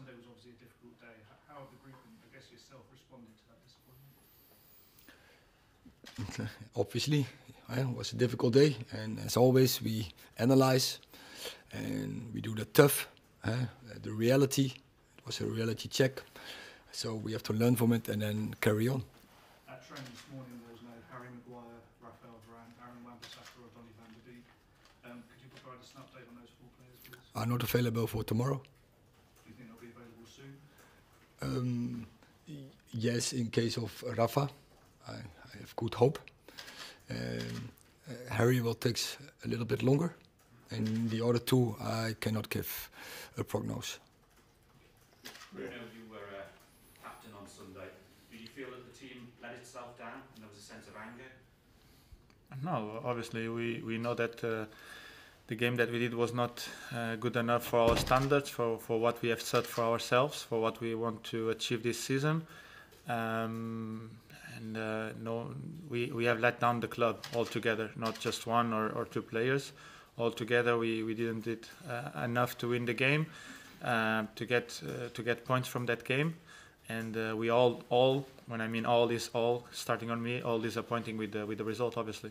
Sunday was obviously a difficult day. How have the group and I guess yourself responded to that disappointment? Obviously, eh, it was a difficult day, and as always, we analyze and we do the tough, eh, the reality. It was a reality check, so we have to learn from it and then carry on. At training this morning, there was no Harry Maguire, Rafael Varane, Aaron Wan-Bissaka or Donny van de Beek. Um, could you provide us an update on those four players, please? Are not available for tomorrow. Do you think they'll be available soon? Um, yes, in case of Rafa, I, I have good hope. Um, uh, Harry will take a little bit longer, and the other two I cannot give a prognosis. Bruno, you were uh, captain on Sunday. Did you feel that the team let itself down and there was a sense of anger? No, obviously we, we know that uh, the game that we did was not uh, good enough for our standards, for, for what we have set for ourselves, for what we want to achieve this season. Um, and uh, no, we, we have let down the club altogether, not just one or, or two players. Altogether, we, we didn't did uh, enough to win the game, uh, to get uh, to get points from that game, and uh, we all all when I mean all is all starting on me, all disappointing with the with the result, obviously.